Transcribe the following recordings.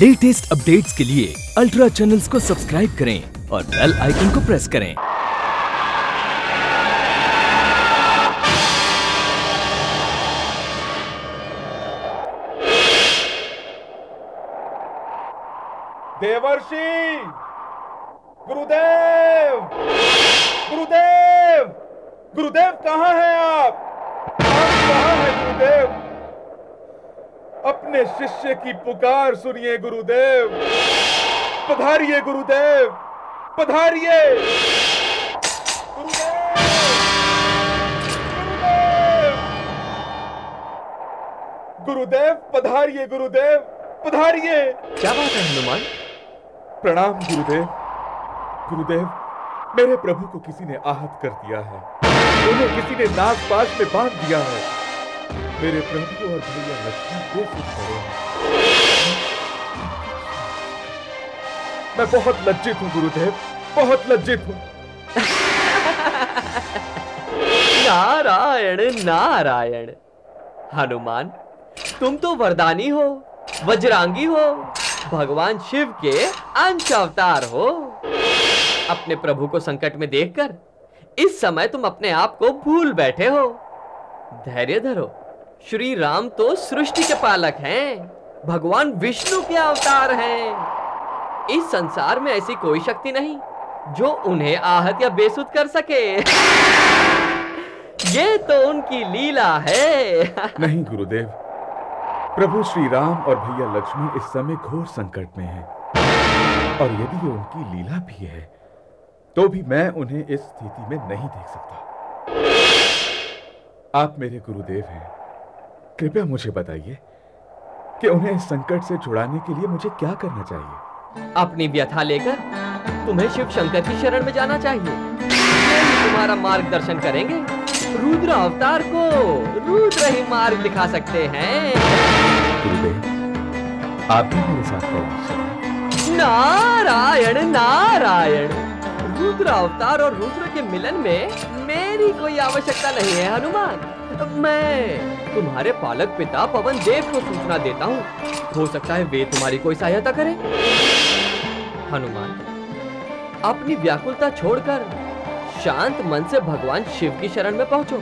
Latest updates के लिए ultra channels को सब्सक्राइब करें और बेल आइकन को प्रेस करें। देवर्षि! गुरुदेव! गुरुदेव! गुरुदेव, कहाँ हैं आप कहाँ हैं? अपने शिष्य की पुकार सुनिए गुरुदेव। पधारिए गुरुदेव। पधारिए। गुरुदेव। पधारिए गुरुदेव। पधारिए। क्या बात है हनुमान? प्रणाम गुरुदेव। गुरुदेव मेरे प्रभु को किसी ने आहत कर दिया है। उन्हें किसी ने नाग पास में बाँध दिया है। मेरे प्रभु और भैया लक्ष्मण बेसुध पड़े हैं मैं बहुत लज्जित हूँ, गुरुदेव। बहुत लज्जित हूँ। नारायण नारायण। हनुमान, तुम तो वरदानी हो, वज्रांगी हो, भगवान शिव के अंश अवतार हो। अपने प्रभु को संकट में देखकर इस समय तुम अपने आप को भूल बैठे हो। धैर्य धरो। श्री राम तो सृष्टि के पालक हैं। भगवान विष्णु के अवतार हैं। इस संसार में ऐसी कोई शक्ति नहीं, जो उन्हें आहत या बेसुध कर सके। ये तो उनकी लीला है। नहीं, गुरुदेव। प्रभु श्री राम और भैया लक्ष्मण इस समय घोर संकट में हैं। और यदि ये उनकी लीला भी है तो भी मैं उन्हें इस स्थिति में नहीं देख सकता। आप मेरे गुरुदेव हैं। कृपया मुझे बताइए कि उन्हें इस संकट से छुड़ाने के लिए मुझे क्या करना चाहिए? अपनी व्यथा लेकर तुम्हें शिव शंकर की शरण में जाना चाहिए। तुम्हारा मार्गदर्शन करेंगे। रुद्र अवतार को रुद्र ही मार्ग दिखा सकते हैं। आप भी मेरे साथ नारायण नारायण रुद्र अवतार और रुद्र के मिलन में मेरी कोई आवश्यकता नहीं है हनुमान। मैं तुम्हारे पालक पिता पवन देव को सूचना देता हूँ। हो सकता है वे तुम्हारी कोई सहायता करें। हनुमान अपनी व्याकुलता छोड़कर शांत मन से भगवान शिव की शरण में पहुंचो।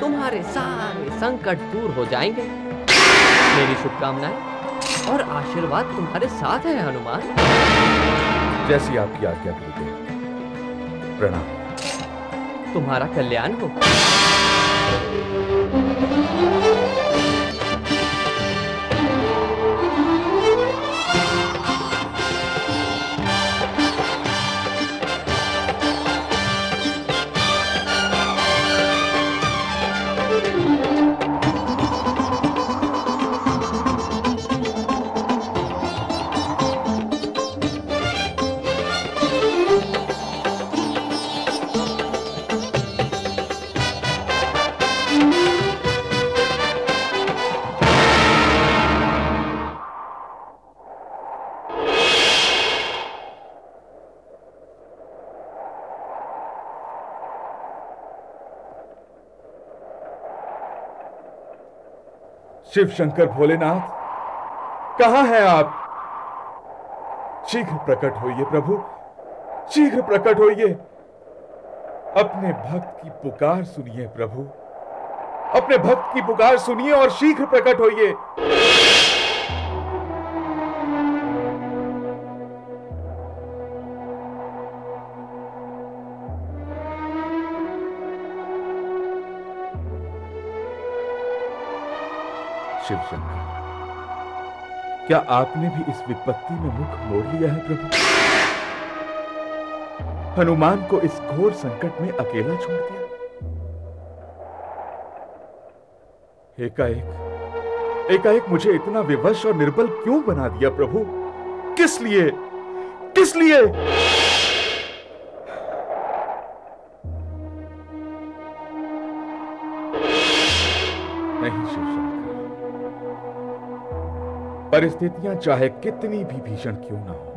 तुम्हारे सारे संकट दूर हो जाएँगे। मेरी शुभकामनाएँ और आशीर्वाद तुम्हारे साथ है हनुमान। जैसी आपकी आज्ञा गुरुदेव प्रणाम। तुम्हारा कल्याण हो। शिव शंकर भोलेनाथ, कहा है आप? शीघ्र प्रकट होइए प्रभु, शीघ्र प्रकट होइए। अपने भक्त की पुकार सुनिए प्रभु, अपने भक्त की पुकार सुनिए और शीघ्र प्रकट होइए। शिव शंकर। क्या आपने भी इस विपत्ति में मुख मोड़ लिया है प्रभु? हनुमान को इस घोर संकट में अकेला छोड़ दिया। एकाएक एकाएक मुझे इतना विवश और निर्बल क्यों बना दिया प्रभु? किस लिए? किस लिए? परिस्थितियाँ चाहे कितनी भी भीषण क्यों ना हो।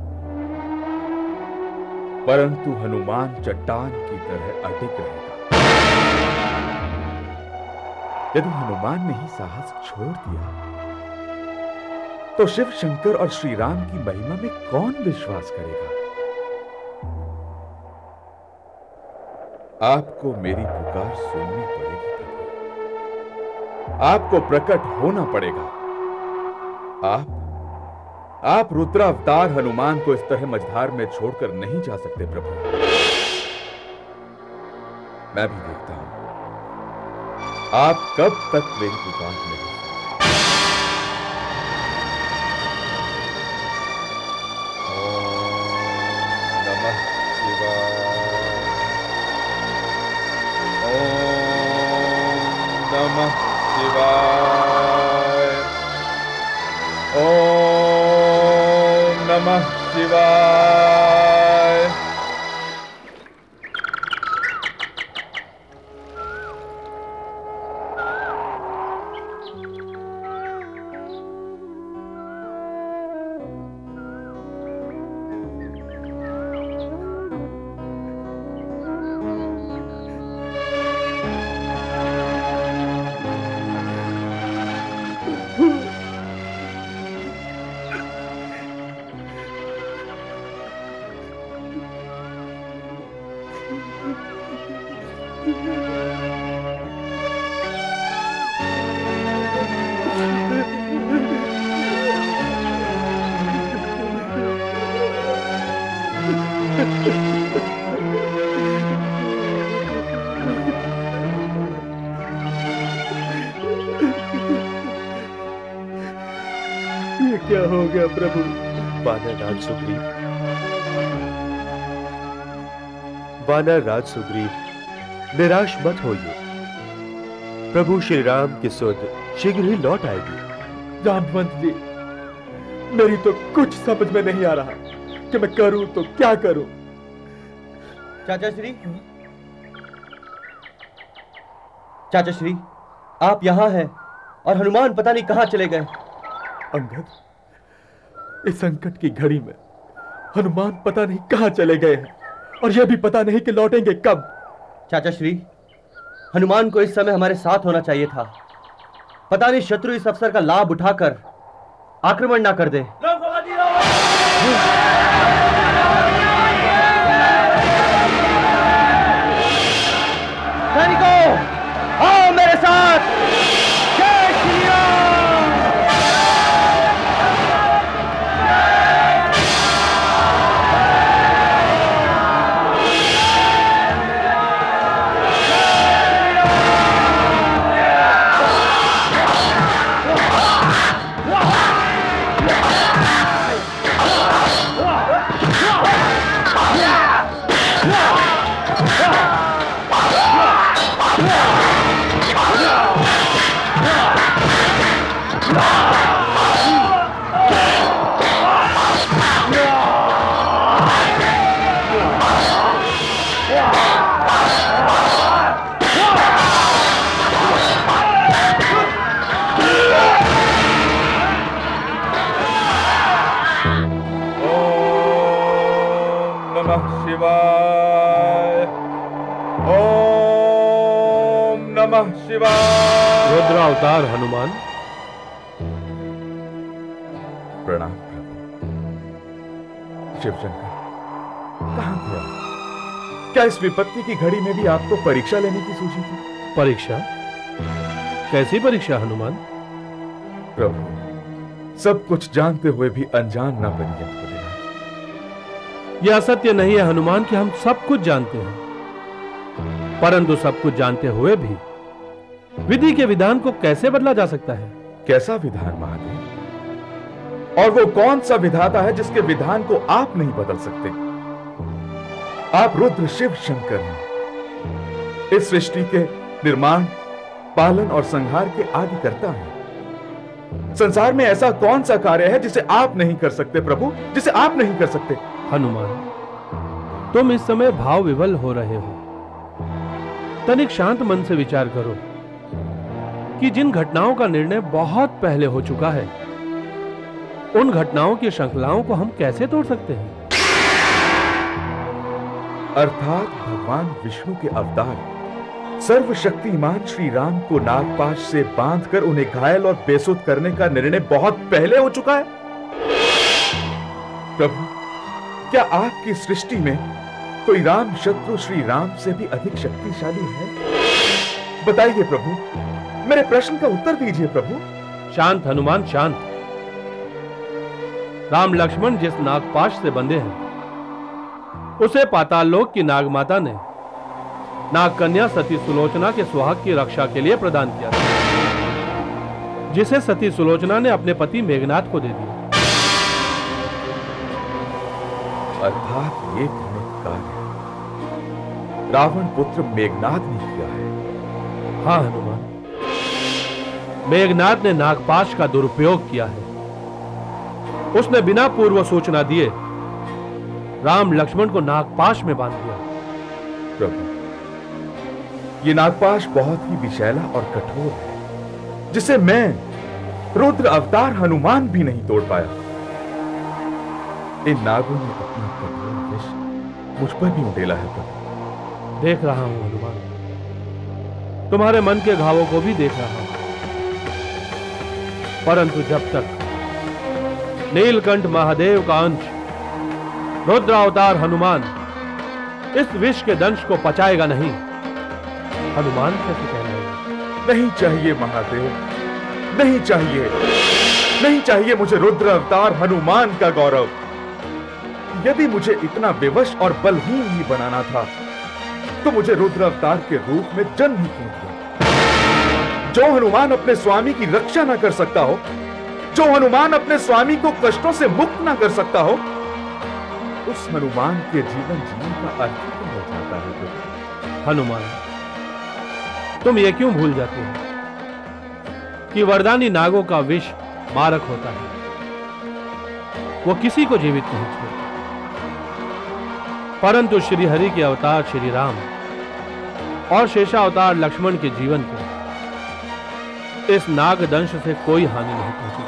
परंतु हनुमान चट्टान की तरह अटिक रहेगा। यदि हनुमान ने ही साहस छोड़ दिया तो शिव शंकर और श्री राम की महिमा में कौन विश्वास करेगा? आपको मेरी पुकार सुननी पड़ेगी आपको प्रकट होना पड़ेगा। आप? आप रुद्रावतार हनुमान को इस तरह मझधार में छोड़कर नहीं जा सकते, प्रभु। मैं भी देखता हूँ। आप कब तक मेरी शिवाय। ओम नमः शिवाय। नमः शिवा क्या हो गया प्रभु? वानर राज सुग्रीव वानर राज सुग्रीव निराश मत होइए। प्रभु श्री राम की सुध शीघ्र ही लौट आएगी। जामवंत जी मेरी तो कुछ समझ में नहीं आ रहा कि मैं करूँ तो क्या करूँ। चाचा श्री? चाचा श्री आप यहाँ हैं और हनुमान पता नहीं कहाँ चले गए। अंगद इस संकट की घड़ी में हनुमान पता नहीं कहाँ चले गए हैं और यह भी पता नहीं कि लौटेंगे कब। चाचा श्री, हनुमान को इस समय हमारे साथ होना चाहिए था। पता नहीं शत्रु इस अवसर का लाभ उठाकर आक्रमण ना कर दे। सैनिकों, आओ मेरे साथ! ओम नमः शिवाय। ओम नमः शिवाय। रुद्रावतार हनुमान। प्रणाम प्रभु। शिवशंकर कहाँ थे आप? क्या इस विपत्ति की घड़ी में भी आपको परीक्षा लेने की सूची थी? परीक्षा? कैसी परीक्षा हनुमान? प्रभु सब कुछ जानते हुए भी अनजान ना बनिए यह असत्य नहीं है हनुमान कि हम सब कुछ जानते हैं। परंतु सब कुछ जानते हुए भी विधि के विधान को कैसे बदला जा सकता है? कैसा विधान महादेव? और वो कौन सा विधाता है जिसके विधान को आप नहीं बदल सकते? आप रुद्र शिव शंकर हैं। इस सृष्टि के निर्माण पालन और संहार के आदि करता है। संसार में ऐसा कौन सा कार्य है जिसे आप नहीं कर सकते प्रभु? जिसे आप नहीं कर सकते। हनुमान तुम इस समय भाव विवल हो रहे हो। तनिक शांत मन से विचार करो कि जिन घटनाओं का निर्णय बहुत पहले हो चुका है, उन घटनाओं की श्रृंखलाओं को हम कैसे तोड़ सकते हैं? अर्थात भगवान विष्णु के अवतार। सर्वशक्तिमान श्री राम को नागपाश से बांधकर उन्हें घायल और बेसुध करने का निर्णय बहुत पहले हो चुका है। प्रभु, क्या आपकी सृष्टि में कोई राम शत्रु श्री राम से भी अधिक शक्तिशाली है? बताइए प्रभु मेरे प्रश्न का उत्तर दीजिए प्रभु। शांत हनुमान शांत। राम लक्ष्मण जिस नागपाश से बंधे हैं उसे पाताल लोक की नागमाता ने नागकन्या सती सुलोचना के सुहाग की रक्षा के लिए प्रदान किया था जिसे सती सुलोचना ने अपने पति मेघनाथ को दे दिया। अर्थात ये कार्य रावण पुत्र मेघनाथ ने किया है। हाँ हनुमान। मेघनाथ ने नागपाश का दुरुपयोग किया है। उसने बिना पूर्व सूचना दिए राम लक्ष्मण को नागपाश में बाँध दिया। प्रभु, ये नागपाश बहुत ही विशैला और कठोर है, जिसे मैं, रुद्र अवतार हनुमान भी नहीं तोड़ पाया। इन नागों ने अपना कठोर विष मुझ पर भी उड़ेला है, प्रभु। देख रहा हूँ, हनुमान। तुम्हारे मन के घावों को भी देख रहा हूँ। परंतु जब तक नीलकंठ महादेव का अंश रुद्र अवतार हनुमान, इस विष के दंश को पचाएगा नहीं, हनुमान कैसे कहलाएगा नहीं चाहिए महादेव, नहीं चाहिए। नहीं चाहिए मुझे रुद्र अवतार हनुमान का गौरव। यदि मुझे इतना विवश और बलहीन ही बनाना था तो मुझे रुद्र अवतार के रूप में जन्म ही क्यों दिया? जो हनुमान अपने स्वामी की रक्षा ना कर सकता हो, जो हनुमान अपने स्वामी को कष्टों से मुक्त ना कर सकता हो, उस हनुमान के जीवन जीने का अर्थ क्या हो जाता है प्रभु? हनुमान, तुम ये क्यों भूल जाते हो? कि वरदानी नागों का विष मारक होता है। वो किसी को जीवित नहीं छोड़ता। परंतु श्री हरि के अवतार श्री राम और शेषावतार लक्ष्मण के जीवन को इस नाग दंश से कोई हानि नहीं पहुँची।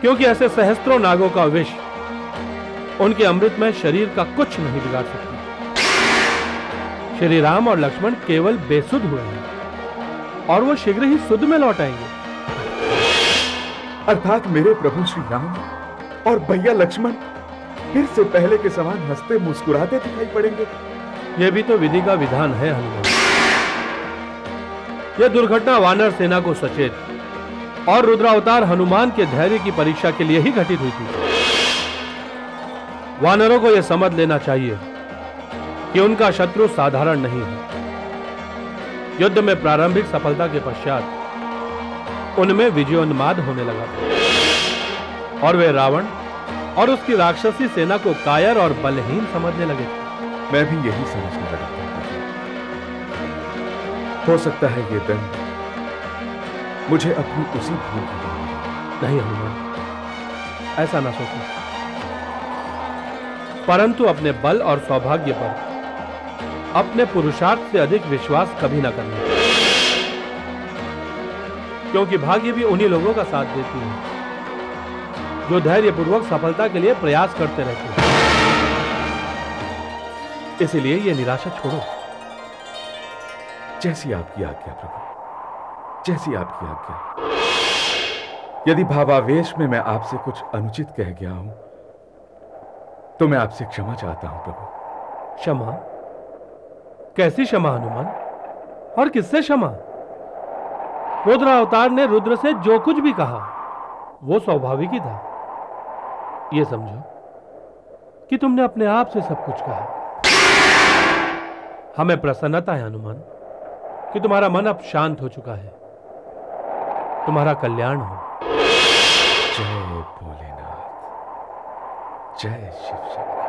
क्योंकि ऐसे सहस्त्रों नागों का विष उनके अमृत में शरीर का कुछ नहीं बिगाड़ सकती। श्री राम और लक्ष्मण केवल बेसुध हुए हैं और वो शीघ्र ही सुध में लौट आएँगे। अर्थात मेरे प्रभु श्री राम और भैया लक्ष्मण फिर से पहले के समान हँसते मुस्कुराते दिखाई पड़ेंगे। यह भी तो विधि का विधान है, हनुमान यह दुर्घटना वानर सेना को सचेत और रुद्रावतार हनुमान के धैर्य की परीक्षा के लिए ही घटित हुई थी। वानरों को यह समझ लेना चाहिए कि उनका शत्रु साधारण नहीं है। युद्ध में प्रारंभिक सफलता के पश्चात उनमें विजयोन्माद होने लगा और वे रावण और उसकी राक्षसी सेना को कायर और बलहीन समझने लगे थे। मैं भी यही समझने लगा हो सकता है ये दंड मुझे अपनी उसी भूल नहीं, हनुमान, ऐसा ना सोचो। परंतु अपने बल और सौभाग्य पर अपने पुरुषार्थ से अधिक विश्वास कभी ना करना। क्योंकि भाग्य भी उन्हीं लोगों का साथ देती है, जो धैर्यपूर्वक सफलता के लिए प्रयास करते रहते हैं। इसलिए यह निराशा छोड़ो। जैसी आपकी आज्ञा, प्रभु, जैसी आपकी आज्ञा। यदि भावावेश में मैं आपसे कुछ अनुचित कह गया हूँ तो मैं आपसे क्षमा चाहता हूँ, प्रभु। क्षमा? कैसी क्षमा, हनुमान? और किससे क्षमा? रुद्र अवतार ने रुद्र से जो कुछ भी कहा, वो स्वाभाविक ही था। ये समझो कि तुमने अपने आप से सब कुछ कहा। हमें प्रसन्नता है, हनुमान, कि तुम्हारा मन अब शांत हो चुका है। तुम्हारा कल्याण हो। जय भोलेनाथ। जय शिव शंकर।